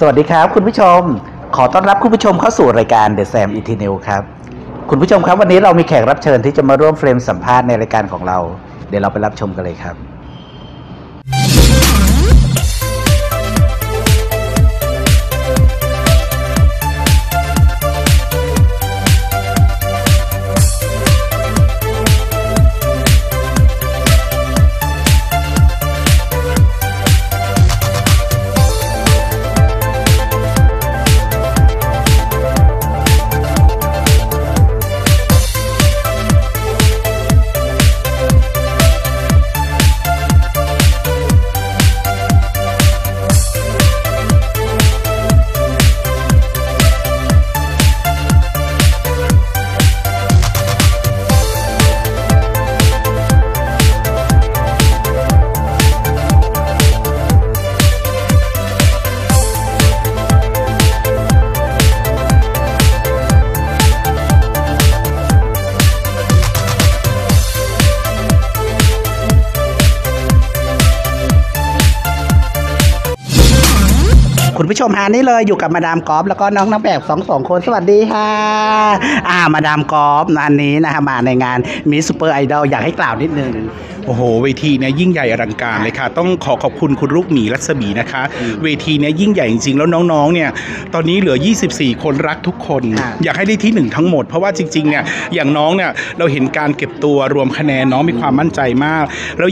สวัสดีครับคุณผู้ชม ขอต้อนรับคุณผู้ชมเข้าสู่รายการ The Sam e t i n e l ครับ คุณผู้ชมครับวันนี้เรามีแขกรับเชิญที่จะมาร่วมเฟรมสัมภาษณ์ในรายการของเรา เดี๋ยวเราไปรับชมกันเลยครับ คุณผู้ชมฮานี่เลยอยู่กับมาดามกอฟแล้วก็น้องนักแบบสองสองคนสวัสดีค่ะ อ่ามาดามกอฟอันนี้นะคะมาในงานมิสซูเปอร์ไอดอลอยากให้กล่าวนิดนึง โอ้โห เวทีเนี่ยยิ่งใหญ่อลังการเลยค่ะ ต้องขอขอบคุณคุณลูกหมีรัศมีนะคะ เวทีเนี่ยยิ่งใหญ่จริงๆ แล้วน้องๆ เนี่ย ตอนนี้เหลือ 24 คนรักทุกคนค่ะอยากให้ได้ที่หนึ่งทั้งหมด เพราะว่าจริงๆ เนี่ย อย่างน้องเนี่ย เราเห็นการเก็บตัวรวมคะแนนน้องมีความมั่นใจมาก แล้ว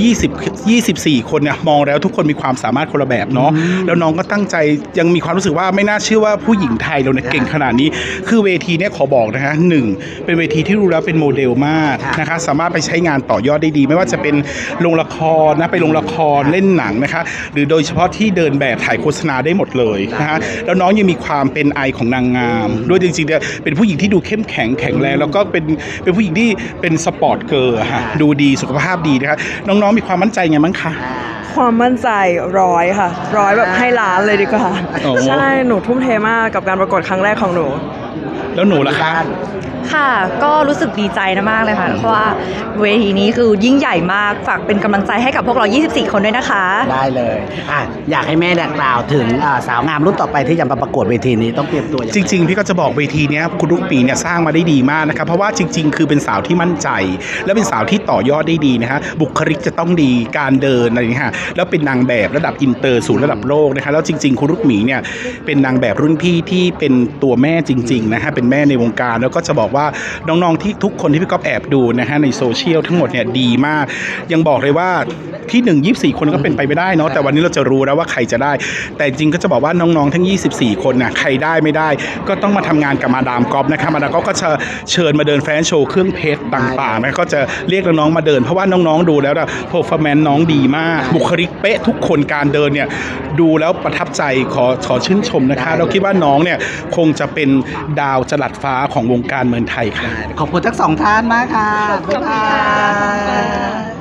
20 24 คนเนี่ยมองแล้วทุกคนมีความสามารถคนละแบบเนาะ แล้วน้องก็ตั้งใจยังมีความรู้สึกว่าไม่น่าเชื่อว่าผู้หญิงไทยเราเนี่ยเก่งขนาดนี้ คือเวทีเนี่ยขอบอกนะคะหนึ่งเป็นเวทีที่รู้แล้วเป็นโมเดลมากค่ะนะคะ สามารถไปใช้งานต่อยอดได้ดี ไม่ว่าจะเป็นโรงละครนะไปโรงละครเล่นหนังนะคะ หรือโดยเฉพาะที่เดินแบบถ่ายโฆษณาได้หมดเลยนะคะแล้วน้องยังมีความเป็นไอของนางงาม ด้วยจริงๆเนี่ยเป็นผู้หญิงที่ดูเข้มแข็งแข็งแรงแล้วก็เป็นเป็นผู้หญิงที่เป็น sport girl อะค่ะดูดีสุขภาพดีนะคะน้องๆมีความมั่นใจไงมั้งคะความมั่นใจร้อยค่ะ ร้อยแบบให้ล้านเลยดีกว่าโอ้ใช่ หนูทุ่มเทมากกับการประกวดครั้งแรกของหนู แล้วหนูล่ะคะ ค่ะ ก็รู้สึกดีใจนะมากเลยค่ะ เพราะว่าเวทีนี้คือยิ่งใหญ่มาก ฝากเป็นกำลังใจให้กับพวกเรา 24 คนด้วยนะคะ ได้เลยอะอยากให้แม่กล่าวถึงอ่าสาวงามรุ่นต่อไปที่จะมาประกวดเวทีนี้ต้องเตรียมตัวยังไงจริงๆ พี่ก็จะบอกเวทีเนี้ยคุณลูกหมีเนี่ยสร้างมาได้ดีมากนะครับเพราะว่าจริง ๆ คือเป็นสาวที่มั่นใจ และเป็นสาวที่ต่อยอดได้ดีนะฮะบุคลิกจะต้องดีการเดินอะไรอย่างเงี้ยฮะแล้วเป็นนางแบบระดับอินเตอร์สู่ระดับโลกนะคะแล้วจริง ๆ คุณลูกหมีเนี่ยเป็นนางแบบรุ่นพี่ที่เป็นตัวแม่จริงๆนะฮะเป็นแม่ในวงการแล้วก็จะบอกว่าว่าน้องๆที่ทุกคนที่พี่ก๊อฟแอบดูนะฮะในโซเชียลทั้งหมดเนี่ยดีมาก ยังบอกเลยว่าที่หนึ่งยี่สิบสี่คนก็เป็นไปไม่ได้เนาะแต่วันนี้เราจะรู้แล้วว่าใครจะได้ แต่จริงก็จะบอกว่าน้องๆทั้ง 24 คนน่ะใครได้ไม่ได้ ก็ต้องมาทำงานกับมาดามก๊อฟนะครับมาดามกอฟก็จะเชิญมาเดินแฟนโชว์เครื่องเพชรต่างๆนะก็จะเรียกน้องๆมาเดิน เพราะว่าน้องๆดูแล้วนะโปรฟอร์แมนน้องดีมาก บุคลิกเป๊ะทุกคนการเดินเนี่ยดูแล้วประทับใจขอขอชื่นชมนะคะ เราคิดว่าน้องเนี่ยคงจะเป็นดาวจรัสฟ้าของวงการเมืองไทยค่ะ ขอบคุณทั้งสองท่านมากค่ะ บ๊ายบาย